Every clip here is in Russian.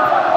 Yeah.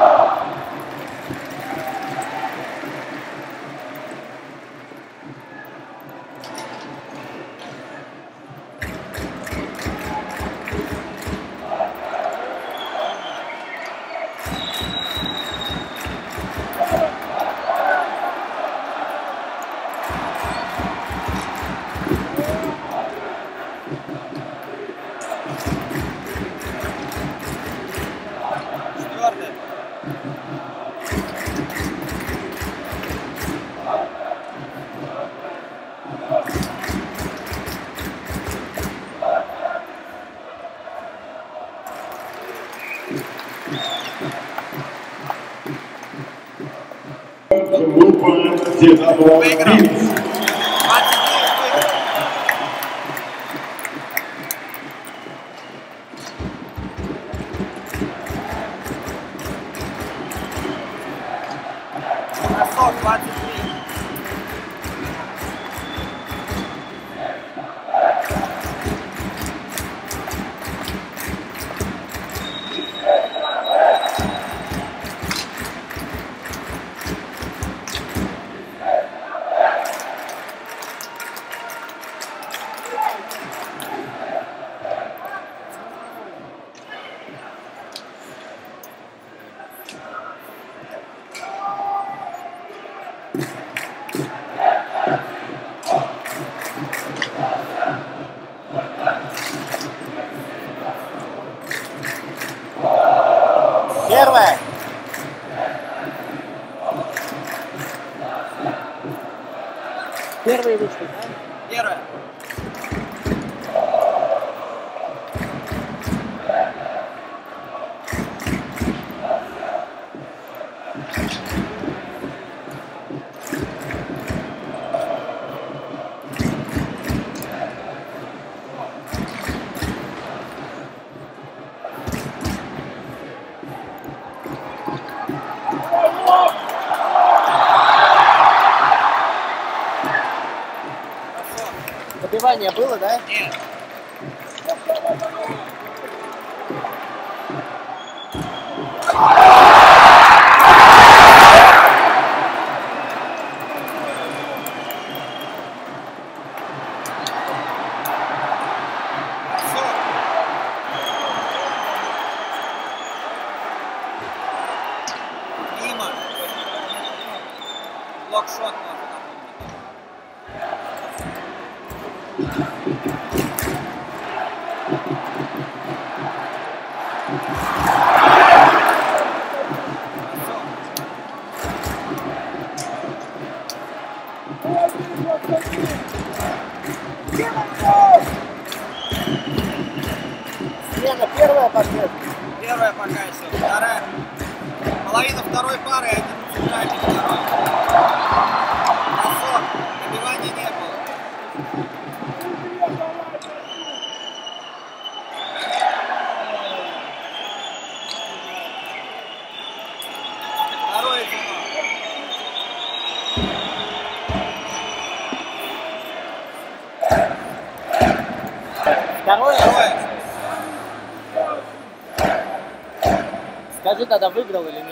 тогда выиграл или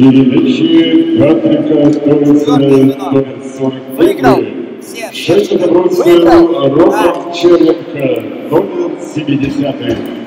Передачи Патрика Тойсона 143. Шесть добротцев Рома Черненко, номер 70.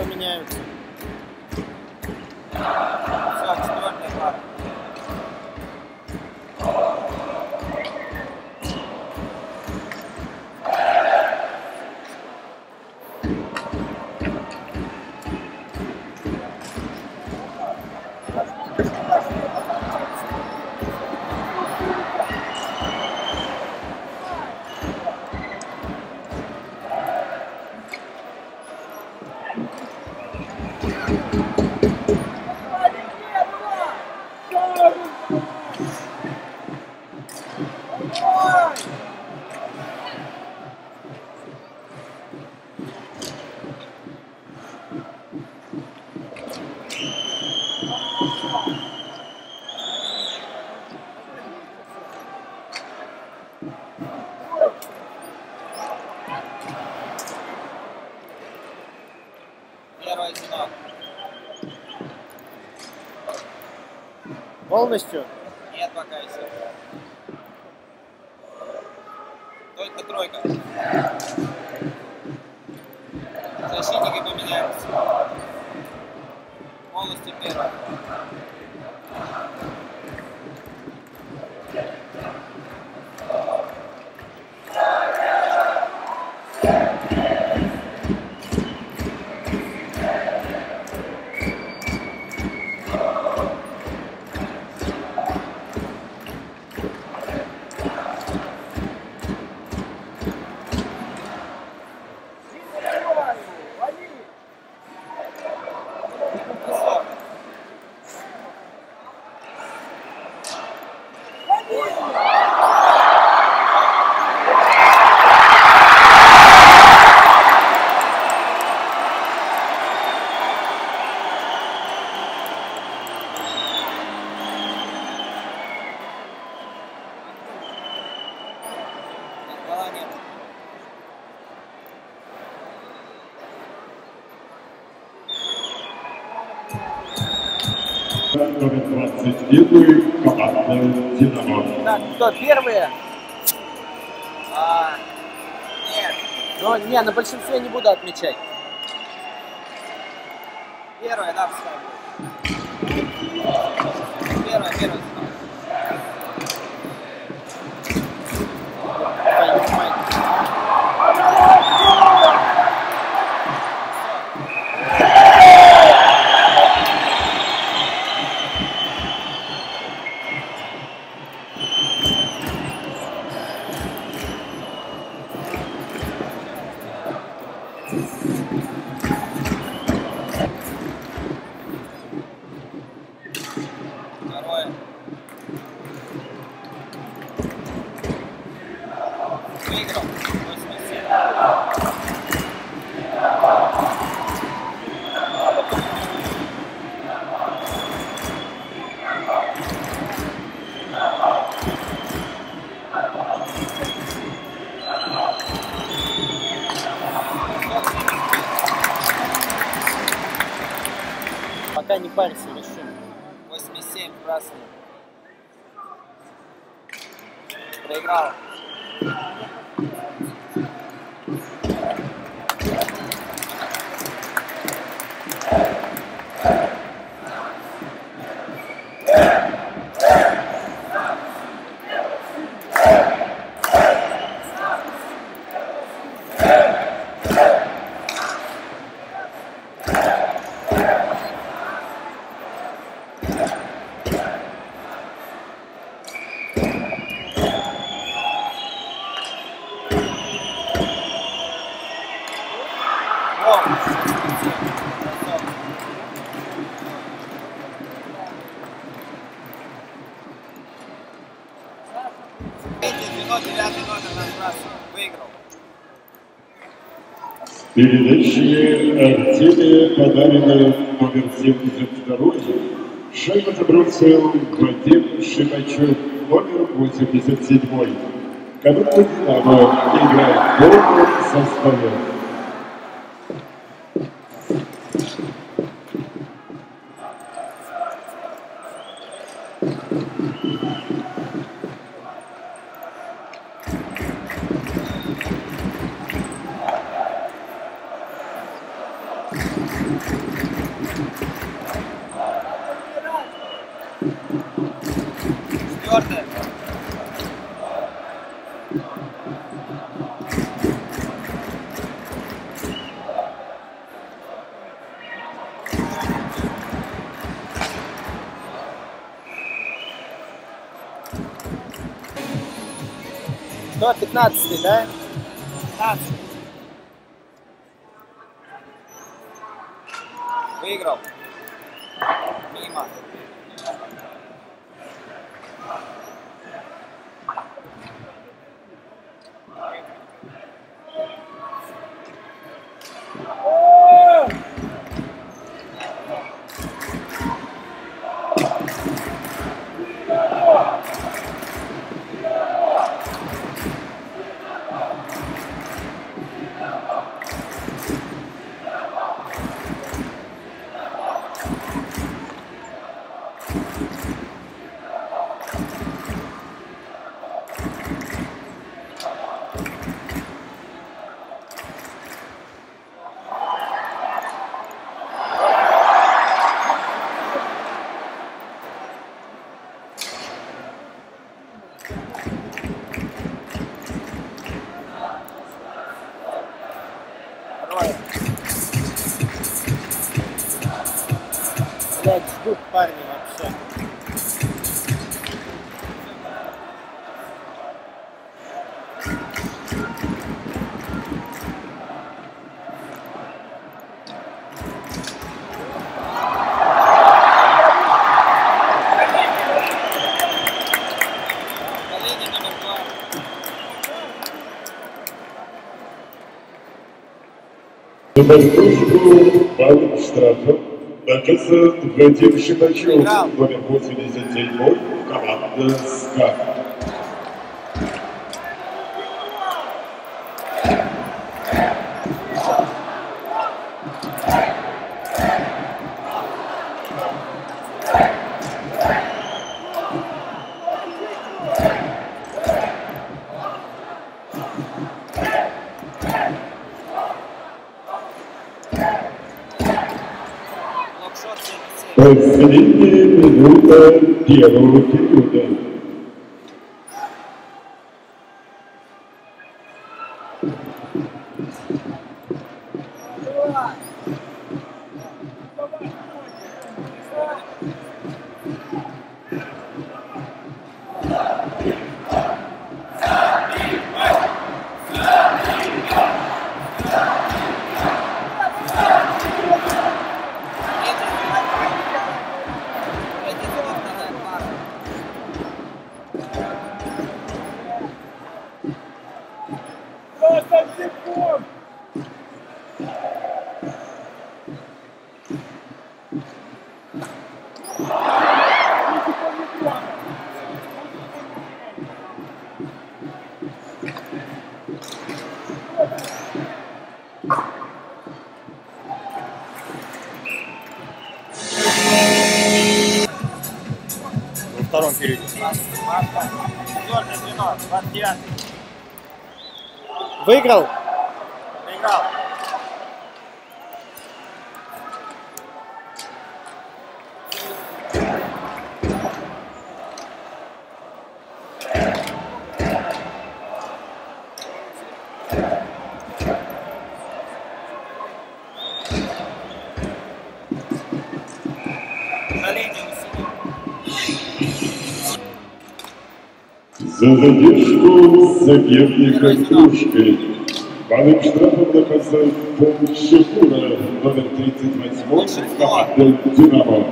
Поменяются. Полностью? Кто, первые? А, нет. Ну, не, на большинстве не буду отмечать. Первое, да, будет. Первое, первое. Передачи Артемия Подарина номер 72. Шайба забросил Вадим Шипачев номер 87. Команда «Динамо» играет в полном За подстружку балл штрафа наказан Вадим Шипачев, номер 87 команда СКА. Felipe Minuta Diego Tiruga. Выиграл? Проиграл. Колени усилим. За задержку соперника кружкой. Малым штрафом наказан Пол Шипура, номер 38 команда «Динамо».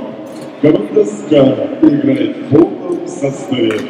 Команда СКА играет в полном составе.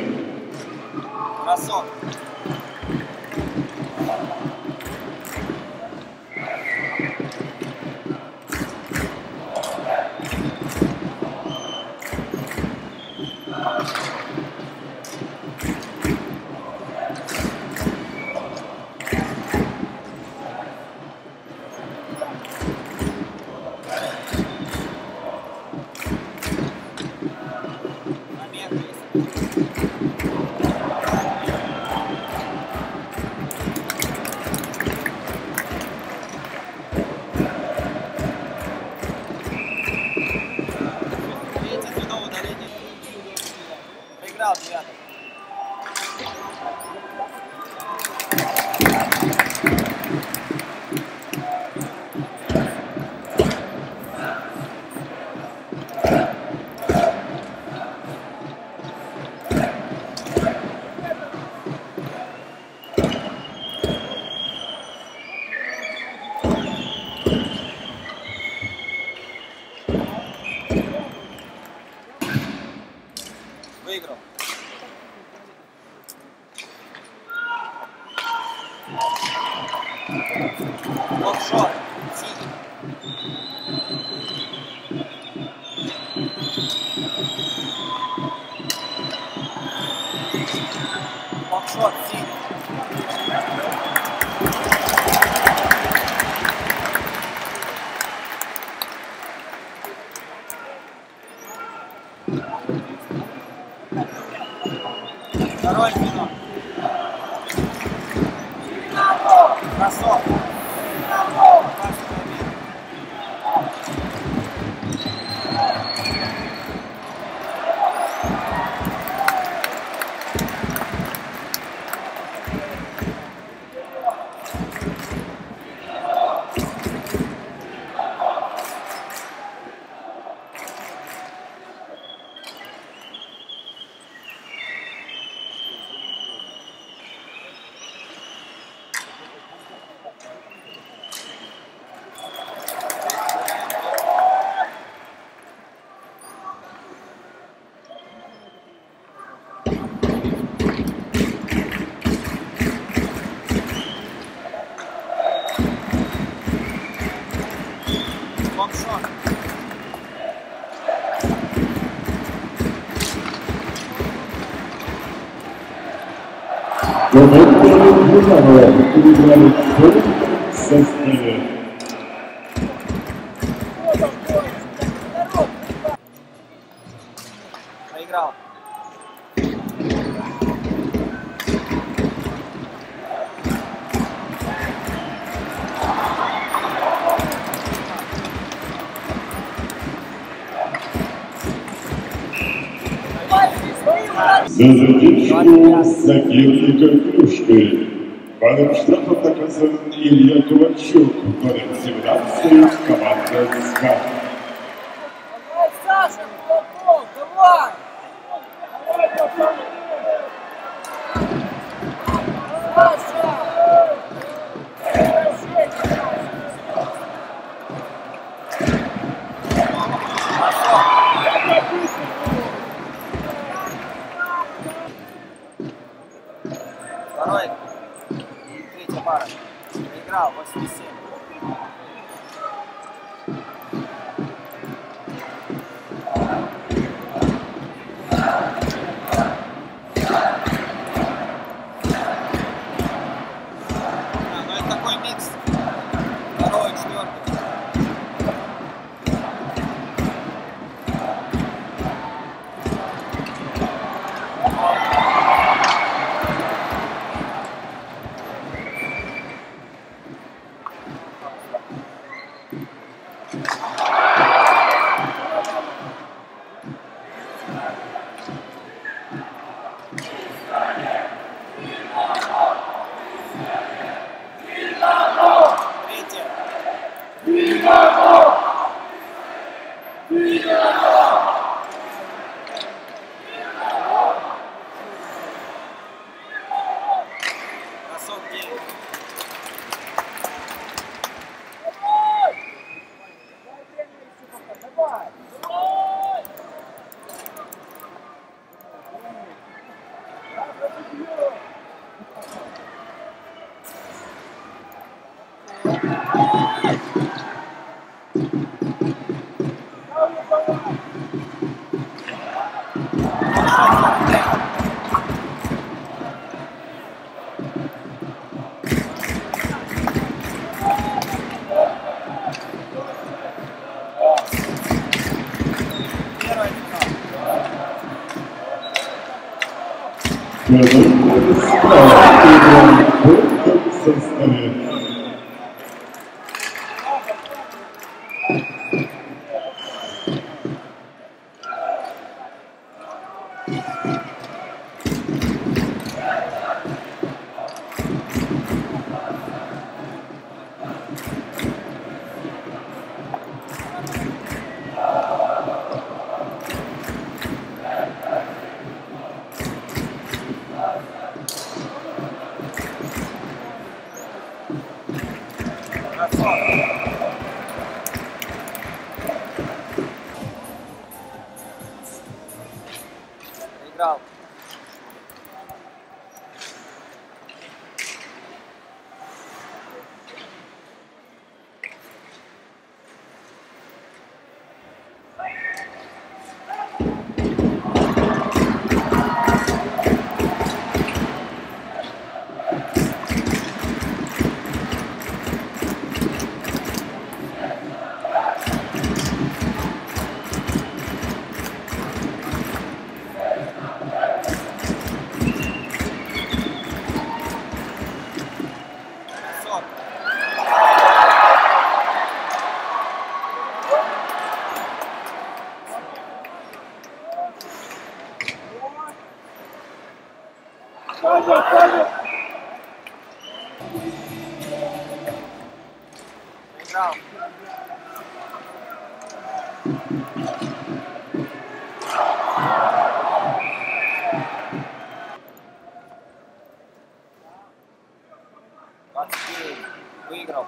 Динамо переиграли в том составе. Проиграл. За задержку соперника кружкой. Паном штрафом наказан Илья Ковальчук, номер 17, команда СКА. Oh! 29. Выиграл.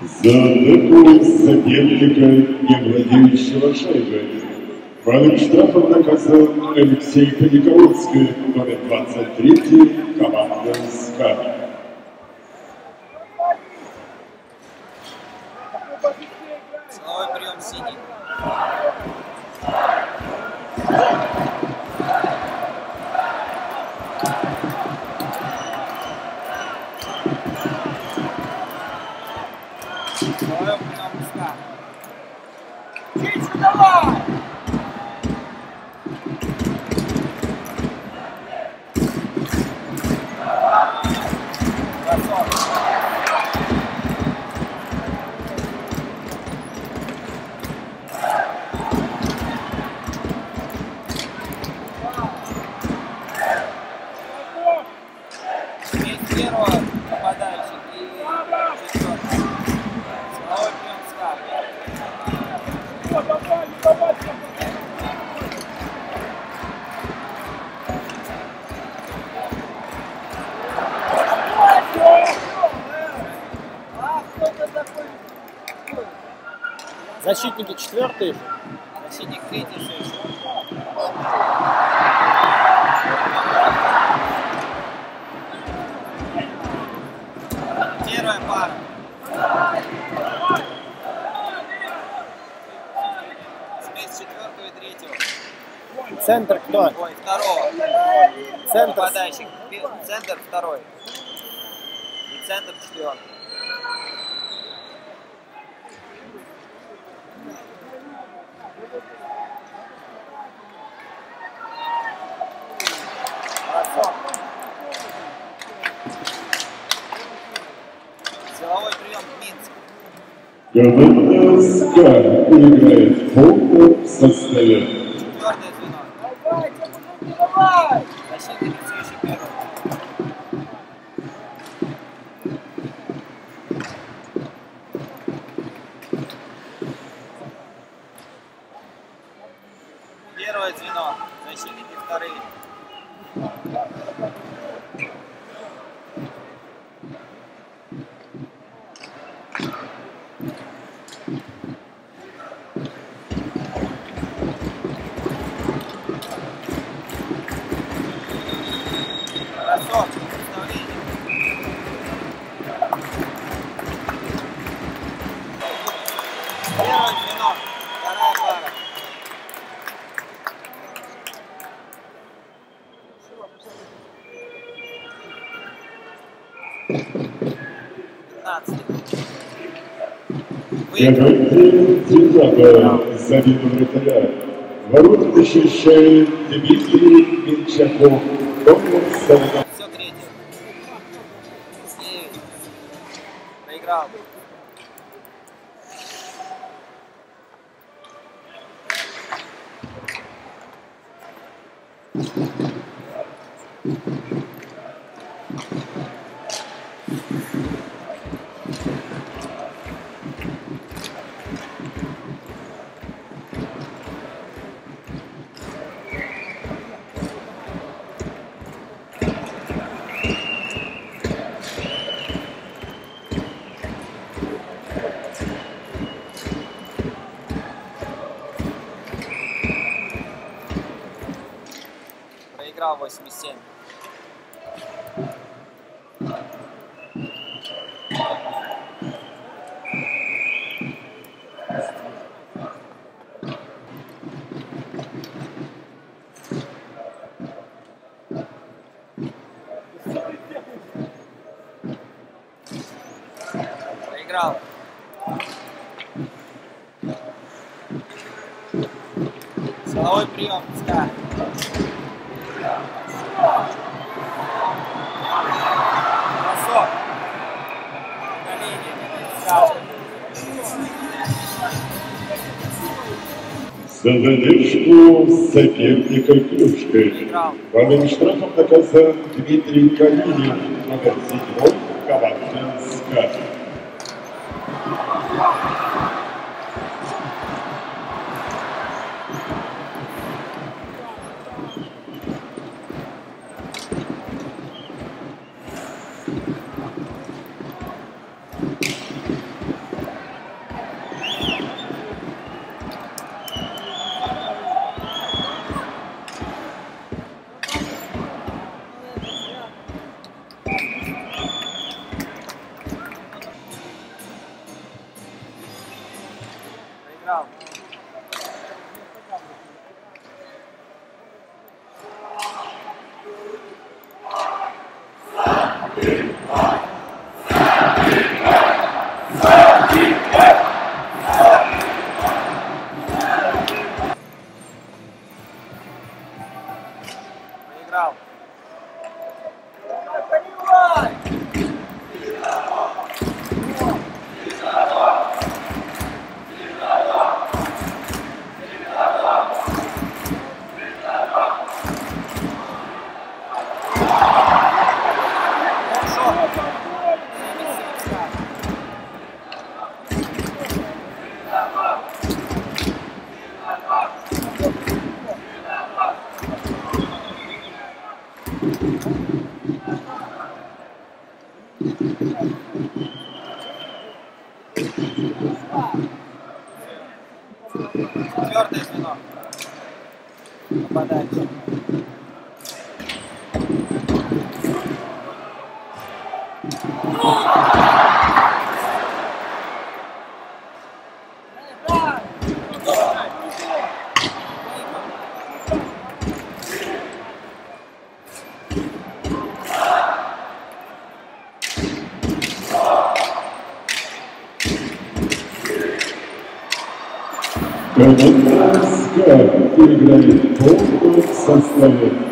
За дырку соперника Евгений Шалашаева. Правым штрафом наказан Алексей Паниководский, номер 23, команда «СКА». защитники четвертые. Команда «Ска» играет в полном составе. Я дівчата заміну вратаря. Ворот защищає Дмитрий Мінчаков. Все третє. Наіграв. задержку соперника крючкой. Вторым штрафом доказан Дмитрий Калинин, номер седьмой. Переиграли в полном составе.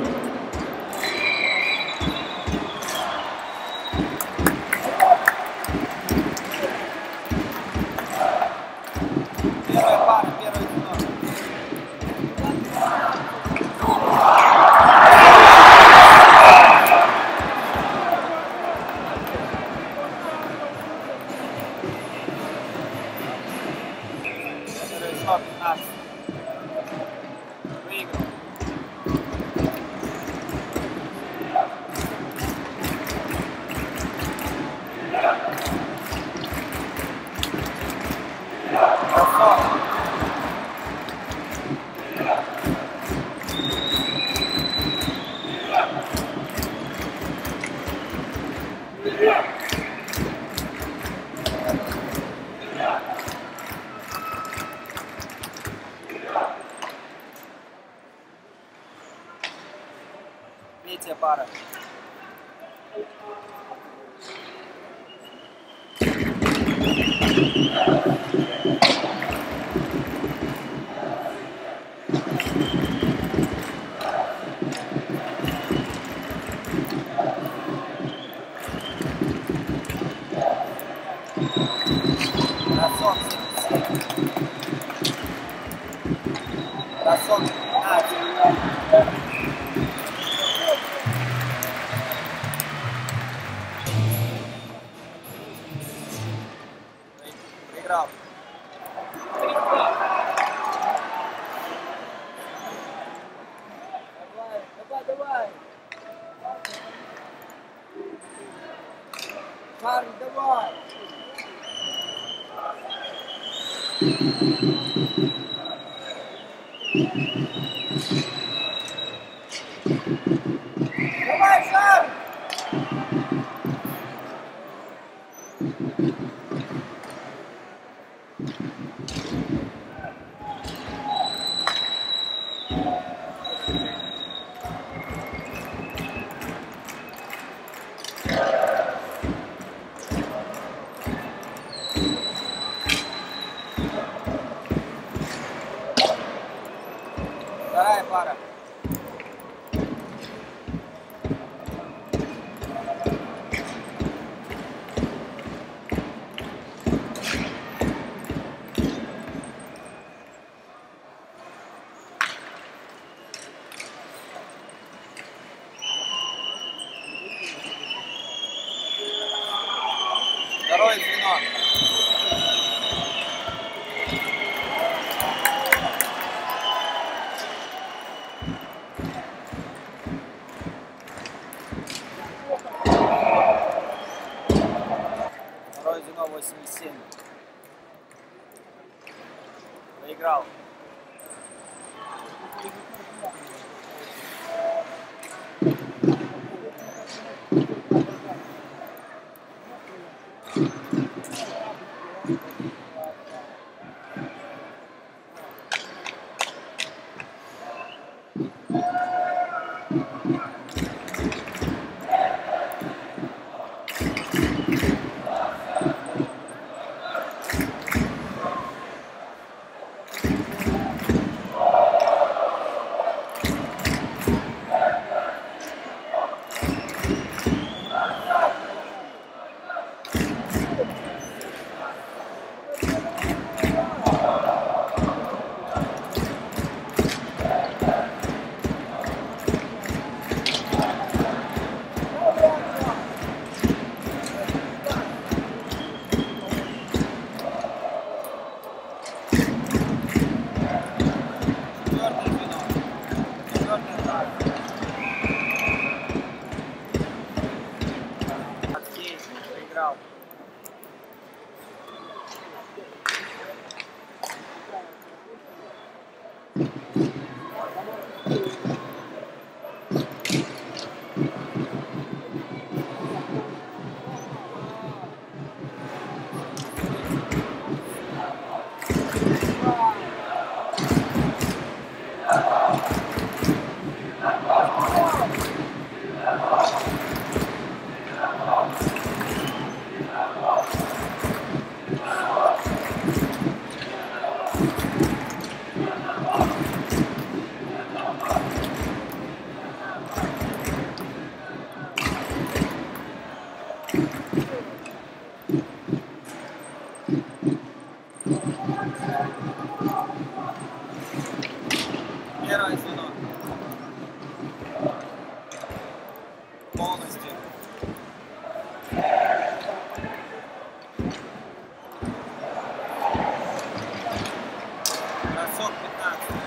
foco, metade.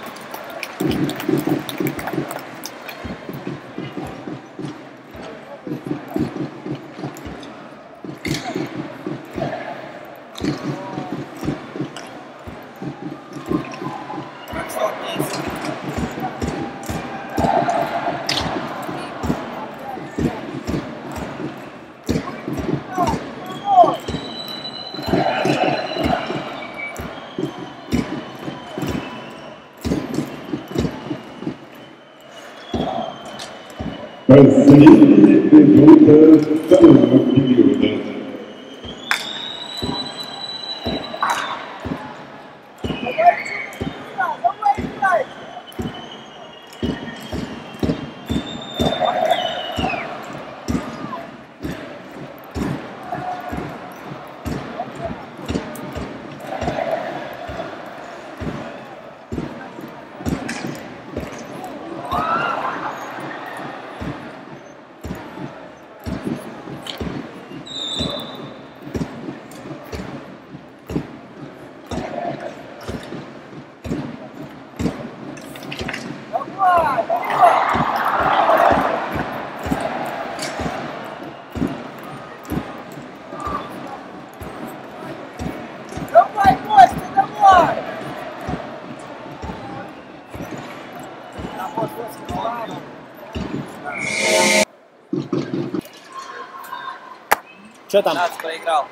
Brasil, pergunta, tá bom, Что там? Нац проиграл.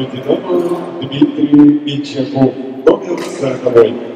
Победителем Дмитрий Мичаков, номер 40.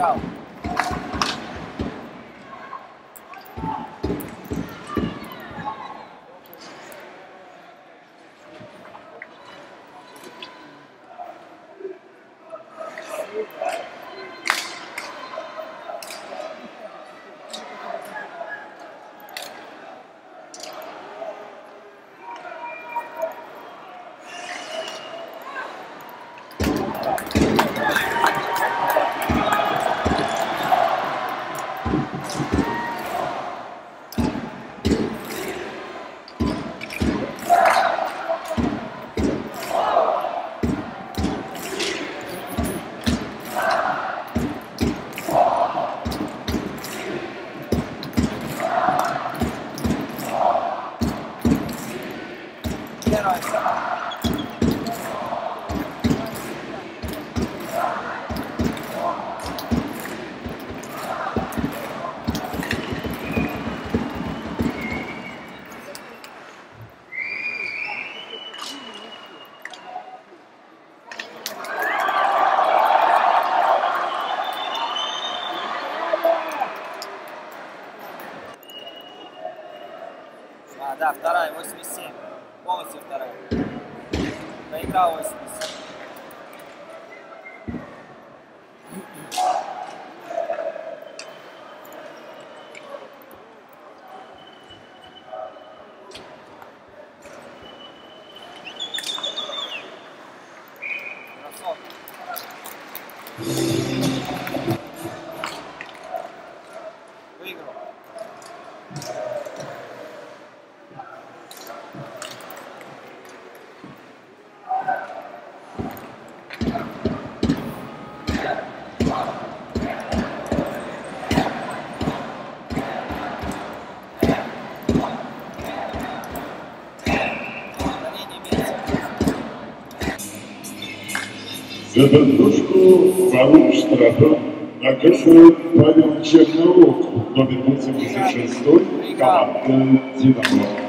out. За подложку вторым штрафом наказывает Павел Чернорук, номер 86, команда «Динамо».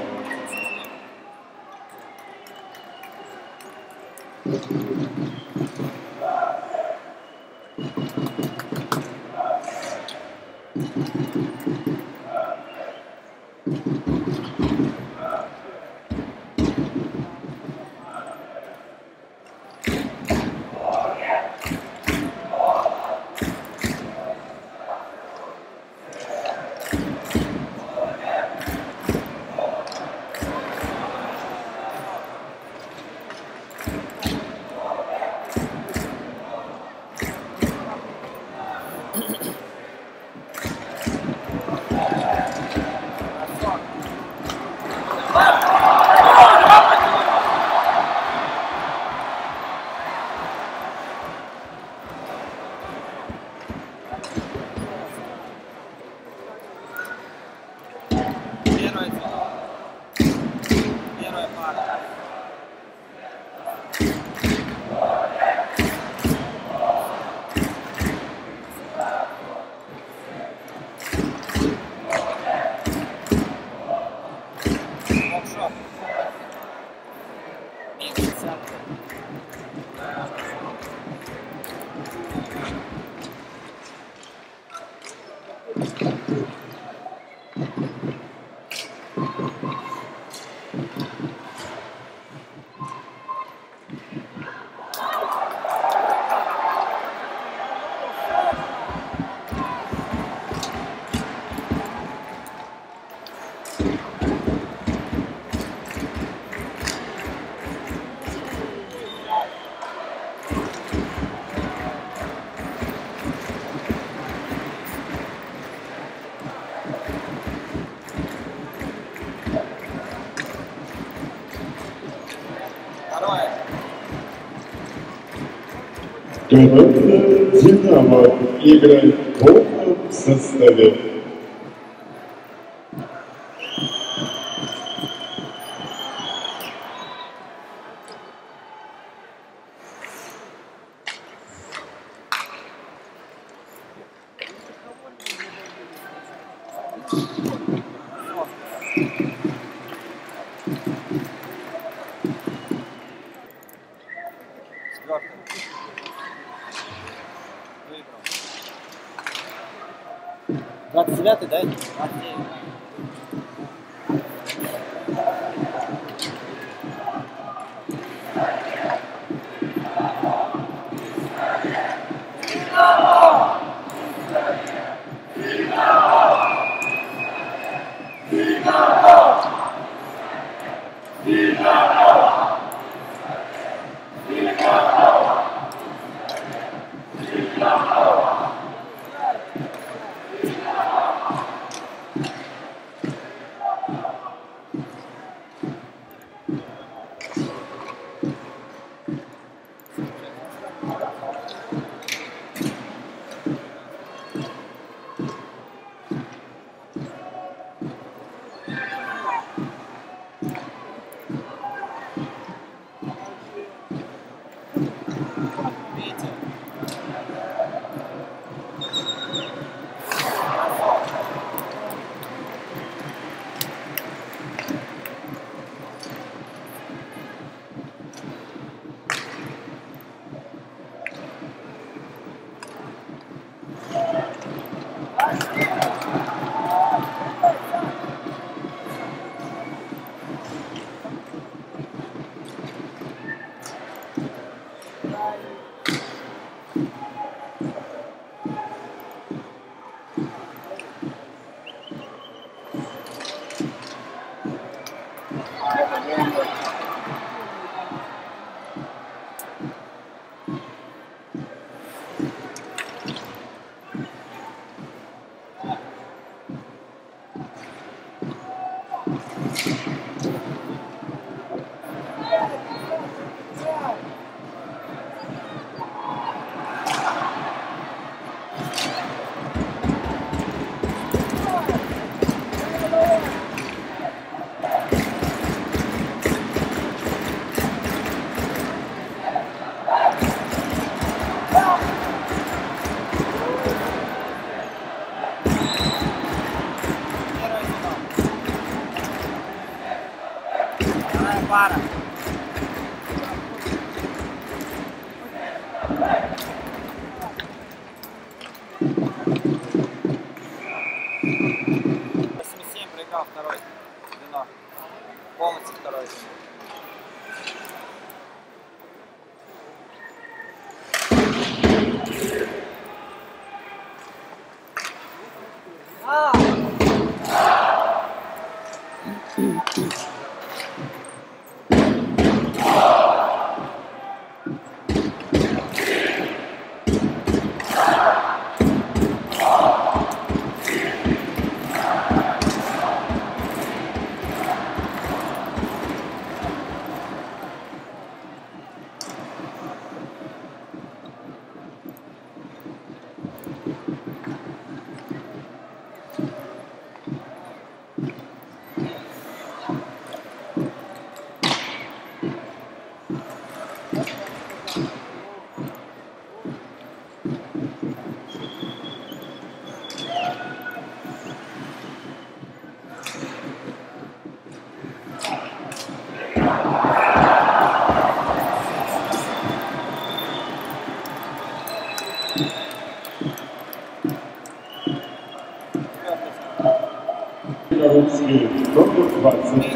Команда «Динамо» играет в полном составе.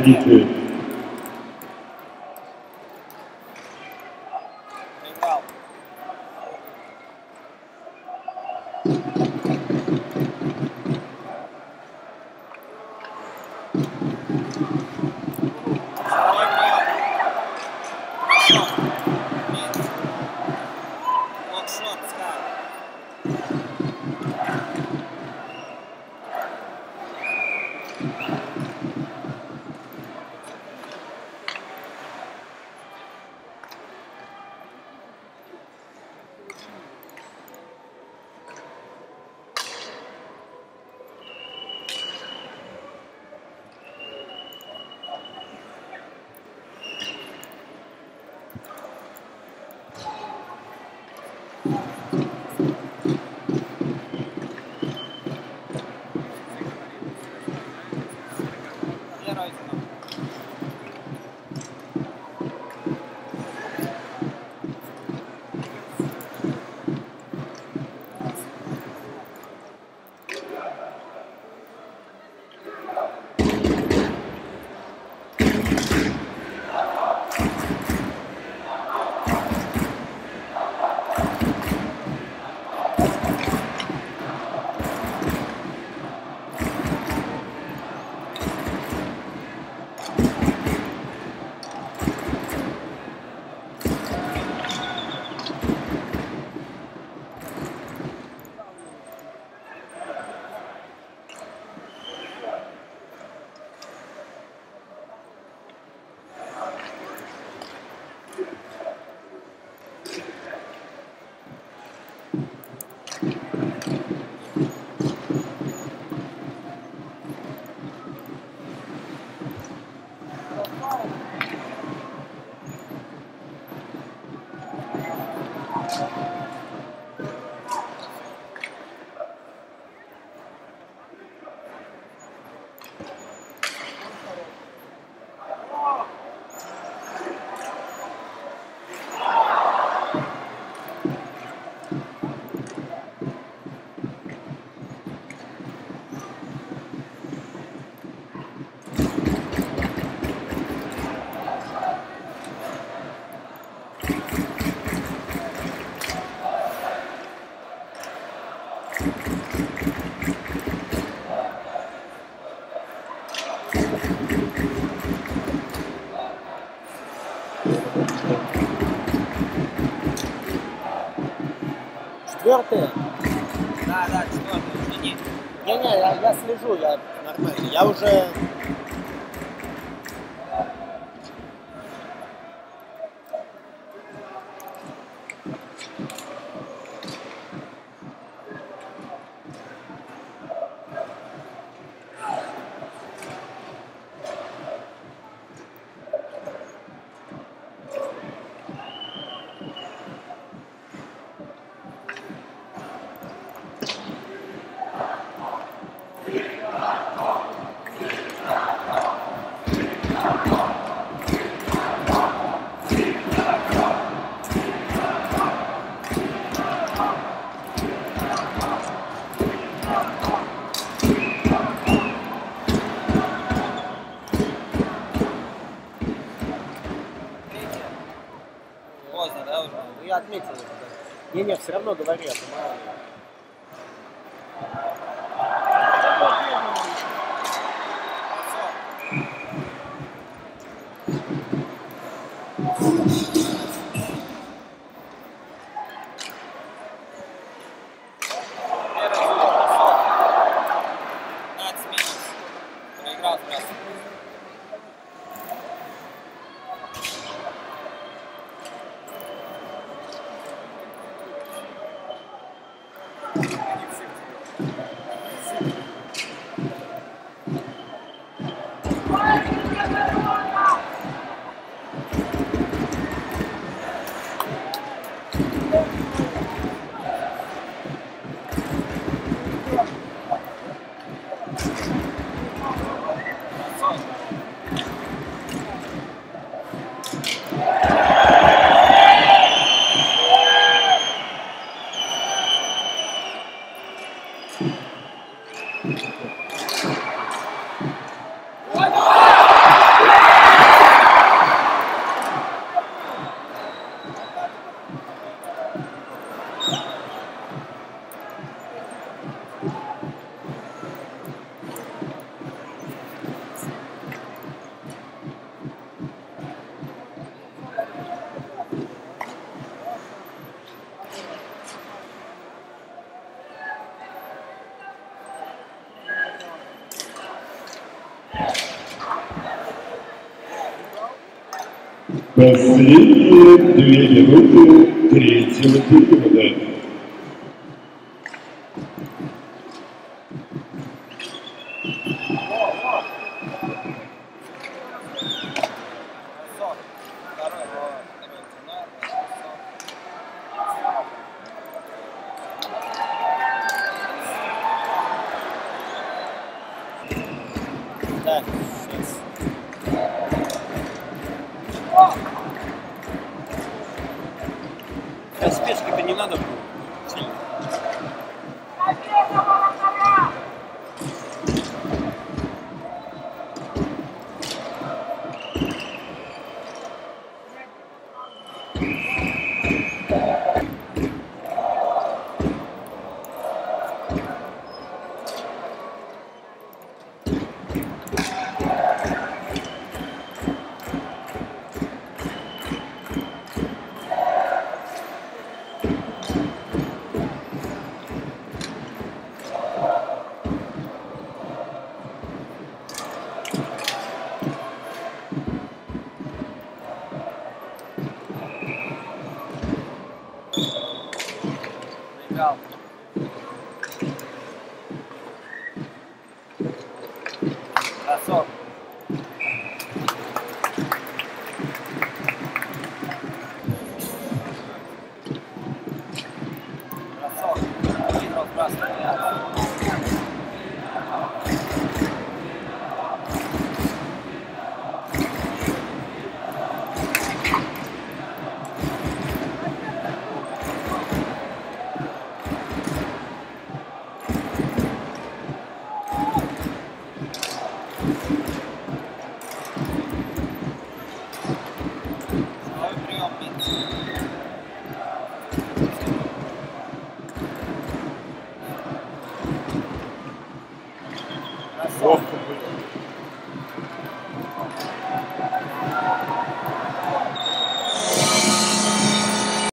Дмитрий. Четвертый? Да, да, четвертый, извини. Не-не, я, я слежу, я нормально. Я уже... Не-не, все равно говори, это Последние две минуты третьего периода.